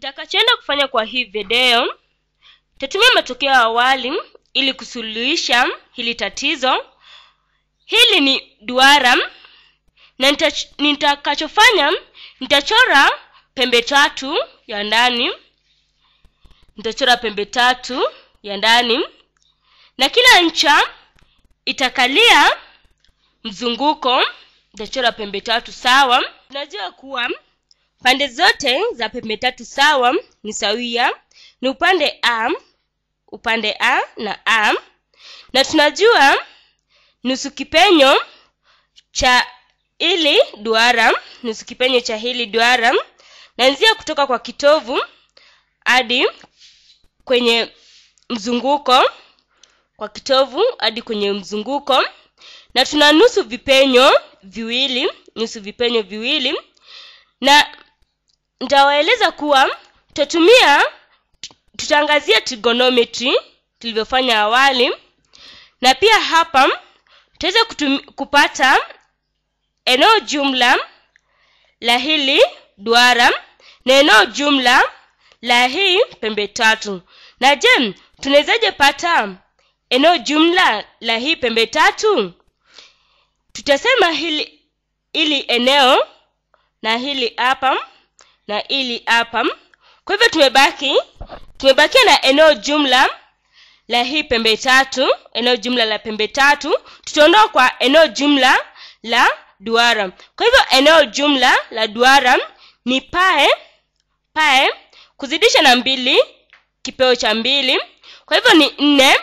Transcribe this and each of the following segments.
Nitakachoenda kufanya kwa hii video, tatumia matokeo ya awali ili kusuluhisha hili tatizo. Hili ni duara na nitakachofanya nitachora pembe tatu ya ndani, nitachora pembe tatu ya ndani na kila ncha itakalia mzunguko. Nitachora pembe tatu sawa. Tunajua kuwa pande zote za pembe tatu sawa ni sawia, ni upande a upande a na a, na tunajua nusu kipenyo cha ili duara, nusu kipenyo cha hili duara naanzia kutoka kwa kitovu hadi kwenye mzunguko, kwa kitovu hadi kwenye mzunguko, na tuna nusu vipenyo viwili, nusu vipenyo viwili, na nitawaeleza kuwa tutatumia tutaangazia trigonometry tulivyofanya awali, na pia hapa tutaweza kupata eneo jumla la hili duara na eneo jumla la hii pembe tatu. Na je, tunawezaje pata eneo jumla la hii pembe tatu? Tutasema hili ili eneo na hili hapa na ili hapa. Kwa hivyo tumebaki tumebakia na eneo jumla la hii pembe tatu, eneo jumla la pembe tatu tutaondoa kwa eneo jumla la duara. Kwa hivyo eneo jumla la duara ni pae pae kuzidisha na mbili kipeo cha mbili, kwa hivyo ni nne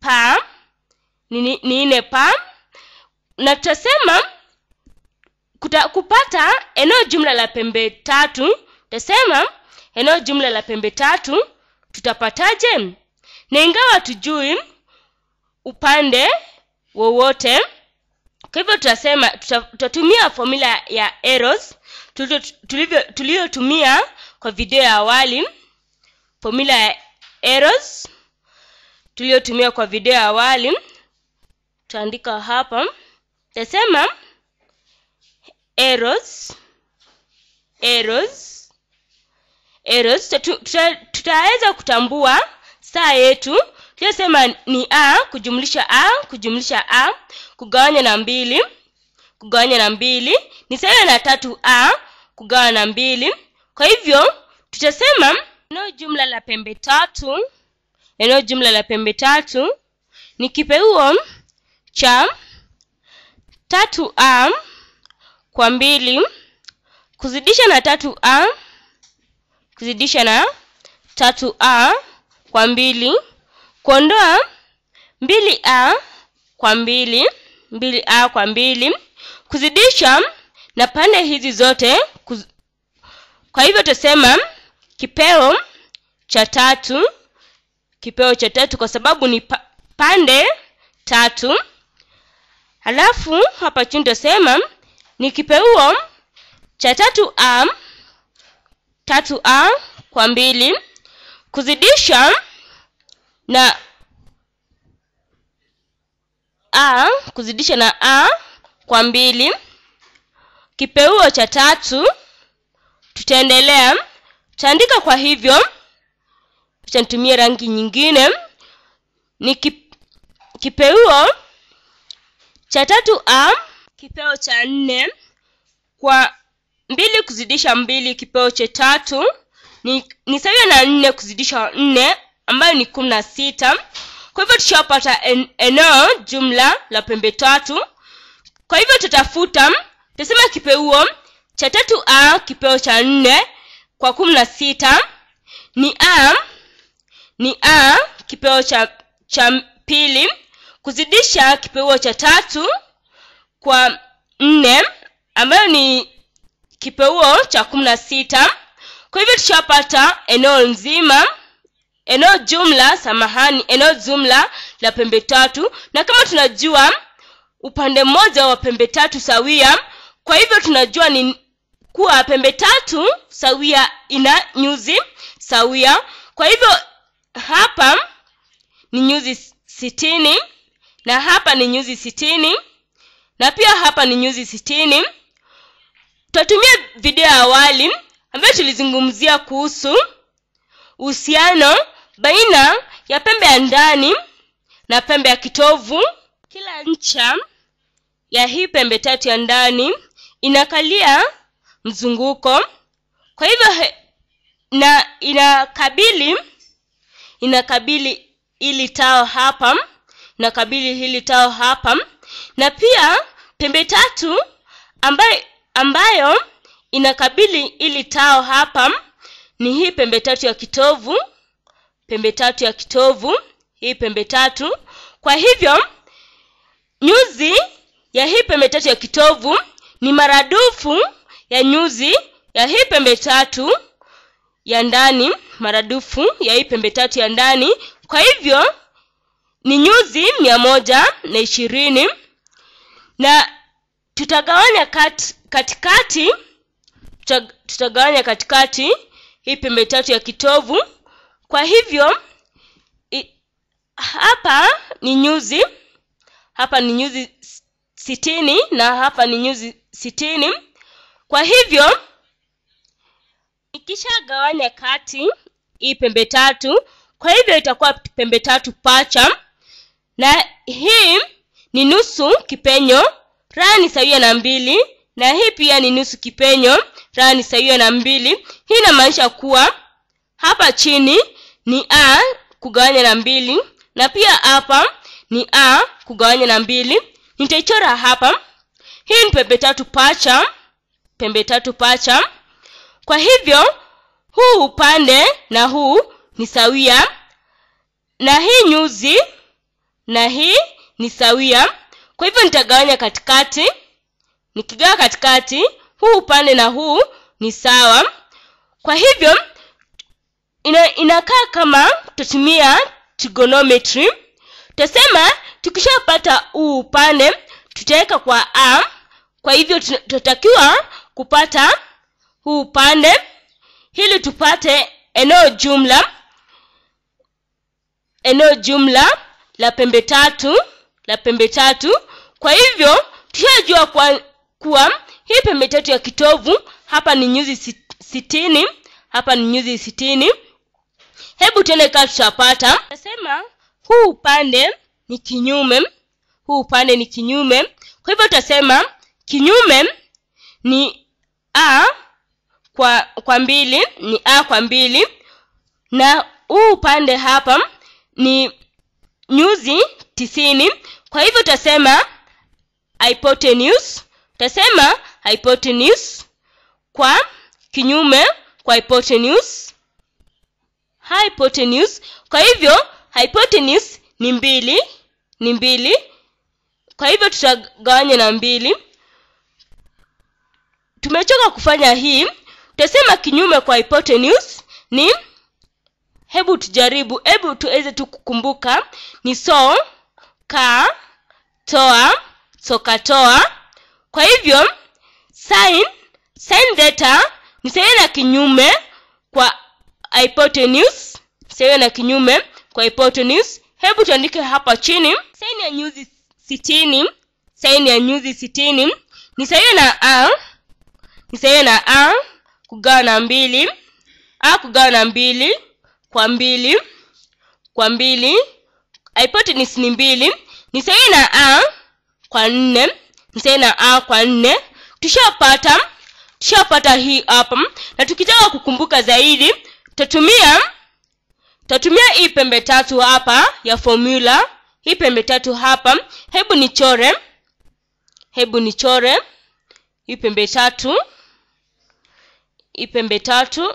pa ni, nne pa, na tutasema kupata eneo jumla la pembe tatu tutasema eneo jumla la pembe tatu tutapataje? Na ingawa tujui upande wowote, kwa hivyo tutasema tutatumia fomula ya eros tuliyotumia kwa video ya awali, fomula ya eros tuliyotumia kwa video ya awali. Tutaandika hapa, tutasema arrows arrows tutaweza tuta- kutambua saa yetu. Tuliyosema ni a kujumlisha a kujumlisha a kugawanya na mbili kugawanya na mbili. Ni sawa na tatu a kugawa na mbili. Kwa hivyo tutasema eneo jumla la pembe tatu eneo jumla la pembe tatu ni kipeuo cha tatu a kwa mbili. Kuzidisha na tatu a kuzidisha na tatu a kwa mbili kuondoa mbili a kwa mbili mbili a kwa mbili kuzidisha na pande hizi zote kuz... kwa hivyo tutasema kipeo cha tatu kipeo cha tatu kwa sababu ni pa... pande tatu. Halafu hapa chini tutasema ni kipeuo cha tatu a tatu a kwa mbili kuzidisha na a kuzidisha na a kwa mbili. Kipeuo cha tatu tutaendelea. Tutaandika kwa hivyo tutanitumia rangi nyingine. Ni kip, kipeuo cha tatu a kipeo cha nne kwa kuzidisha mbili kipeo cha tatu. Ni, ni sawia na nne kuzidisha nne ambayo ni kumi na sita. Kwa hivyo tushapata en, eneo jumla la pembe tatu. Kwa hivyo tutafuta tutasema kipeuo cha tatu a kipeo cha nne kwa kumi na sita. Ni a ni a kipeo cha cha pili. Kuzidisha kipeuo cha tatu kwa nne ambayo ni kipeuo cha kumi na sita. Kwa hivyo tushapata eneo nzima eneo jumla samahani eneo jumla la pembe tatu. Na kama tunajua upande mmoja wa pembe tatu sawia kwa hivyo tunajua ni kuwa pembe tatu sawia ina nyuzi sawia. Kwa hivyo hapa ni nyuzi sitini na hapa ni nyuzi sitini na pia hapa ni nyuzi sitini tutatumia video ya awali ambayo tulizungumzia kuhusu uhusiano baina ya pembe ya ndani na pembe ya kitovu. Kila ncha ya hii pembe tatu ya ndani inakalia mzunguko. Kwa hivyo he, na inakabili inakabili ili tao hapa inakabili hili tao hapa. Na pia pembe tatu ambayo, ambayo inakabili ili tao hapa ni hii pembe tatu ya kitovu pembe tatu ya kitovu hii pembe tatu. Kwa hivyo nyuzi ya hii pembe tatu ya kitovu ni maradufu ya nyuzi ya hii pembe tatu ya ndani maradufu ya hii pembe tatu ya ndani. Kwa hivyo ni nyuzi mia moja na ishirini. Na tutagawanya kat, katikati tutagawanya katikati hii pembe tatu ya kitovu. Kwa hivyo i, hapa ni nyuzi hapa ni nyuzi sitini na hapa ni nyuzi sitini. Kwa hivyo ikishagawanya kati hii pembe tatu kwa hivyo itakuwa pembe tatu pacha. Na hii ni nusu kipenyo raha ni sawia na mbili. Na hii pia ni nusu kipenyo raha ni sawia na mbili. Hii inamaanisha kuwa hapa chini ni a kugawanya na mbili. Na pia hapa ni a kugawanya na mbili. Nitaichora hapa. Hii ni pembe tatu pacha pembe tatu pacha. Kwa hivyo huu upande na huu ni sawia. Na hii nyuzi na hii ni sawia kwa hivyo nitagawanya katikati. Nikigawa katikati huu upande na huu ni sawa. Kwa hivyo ina, inakaa kama tutatumia trigonometry. Tutasema tukishapata huu upande tutaweka kwa a. Kwa hivyo tutatakiwa kupata huu upande ili tupate eneo jumla eneo jumla la pembe tatu la pembe tatu kwa hivyo tushajua kwa, kuwa hii pembe tatu ya kitovu hapa ni nyuzi sitini hapa ni nyuzi sitini. Hebu tuende kaa tutapata nasema huu upande ni kinyume huu upande ni kinyume. Kwa hivyo tutasema kinyume ni a kwa kwa mbili ni a kwa mbili na huu upande hapa ni nyuzi tisini. Kwa hivyo tutasema hypotenuse tutasema hypotenuse kwa kinyume kwa hypotenuse hypotenuse kwa hivyo hypotenuse ni mbili ni mbili. Kwa hivyo tutagawanya na mbili. Tumechoka kufanya hii. Tutasema kinyume kwa hypotenuse ni hebu tujaribu hebu tuweze tu kukumbuka. Ni so ka toa sokatoa. Kwa hivyo sin sin theta ni sawa na kinyume kwa hypotenuse sawa na kinyume kwa hypotenuse. Hebu tuandike hapa chini. Sin ya nyuzi sitini sin ya nyuzi sitini. Ni sawa na a ni sawa na a kugawa na mbili. A kugawa na mbili kwa mbili kwa mbili. Hypotenuse ni mbili. Ni sawa na a kwa nne msena a kwa nne tushapata tushapata hii hapa na tukitaka kukumbuka zaidi tatumia tatumia hii pembe tatu hapa ya formula. Hii pembe tatu hapa hebu nichore hebu nichore. Hii pembe tatu hii pembe tatu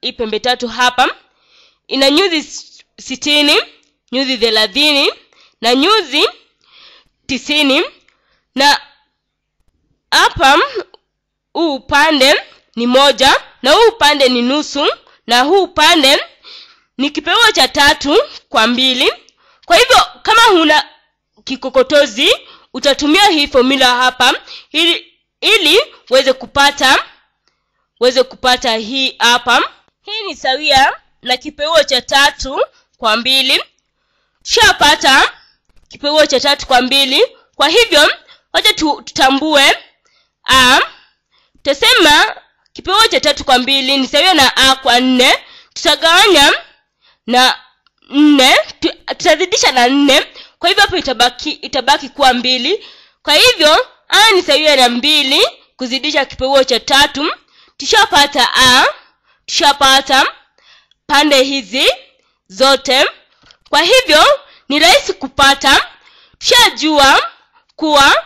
hii pembe tatu hapa. Ina nyuzi sitini nyuzi thelathini na nyuzi tisini na hapa huu upande ni moja na huu upande ni nusu na huu upande ni kipeo cha tatu kwa mbili. Kwa hivyo kama huna kikokotozi utatumia hii formula hapa ili ili uweze kupata uweze kupata hii hapa. Hii ni sawia na kipeuo cha tatu kwa mbili. Tushapata kipeuo cha tatu kwa mbili. Kwa hivyo wacha tutambue a tutasema kipeuo cha tatu kwa mbili ni sawia na a kwa nne. Tutagawanya na nne. Tutazidisha na nne. Kwa hivyo hapo itabaki itabaki kuwa mbili. Kwa hivyo a ni sawia na mbili kuzidisha kipeuo cha tatu. Tushapata a tushapata pande hizi zote. Kwa hivyo ni rahisi kupata. Tushajua kuwa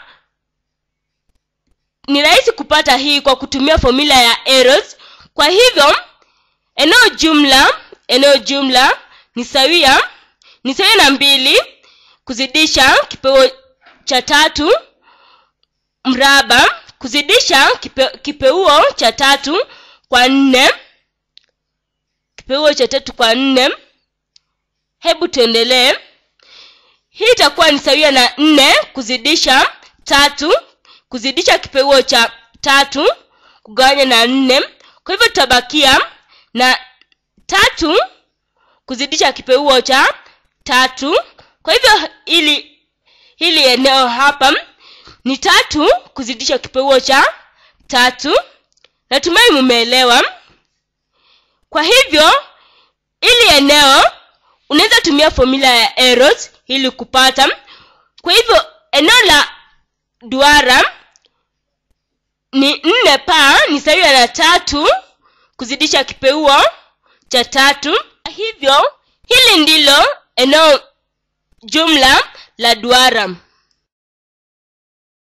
ni rahisi kupata hii kwa kutumia formula ya errors. Kwa hivyo eneo jumla eneo jumla ni sawia ni sawia na mbili kuzidisha kipeo cha tatu mraba kuzidisha kipe, kipeuo cha tatu kwa nne kipeuo cha tatu kwa nne. Hebu tuendelee hii itakuwa ni sawia na nne kuzidisha tatu kuzidisha kipeuo cha tatu kugawanya na nne. Kwa hivyo tutabakia na tatu kuzidisha kipeuo cha tatu. Kwa hivyo ili hili eneo hapa ni tatu kuzidisha kipeuo cha tatu. Natumai mumeelewa. Kwa hivyo ili eneo unaweza tumia formula ya errors ili kupata. Kwa hivyo eneo la duara ni nne pa ni sawia na tatu kuzidisha kipeuo cha tatu. Hivyo hili ndilo eneo jumla la duara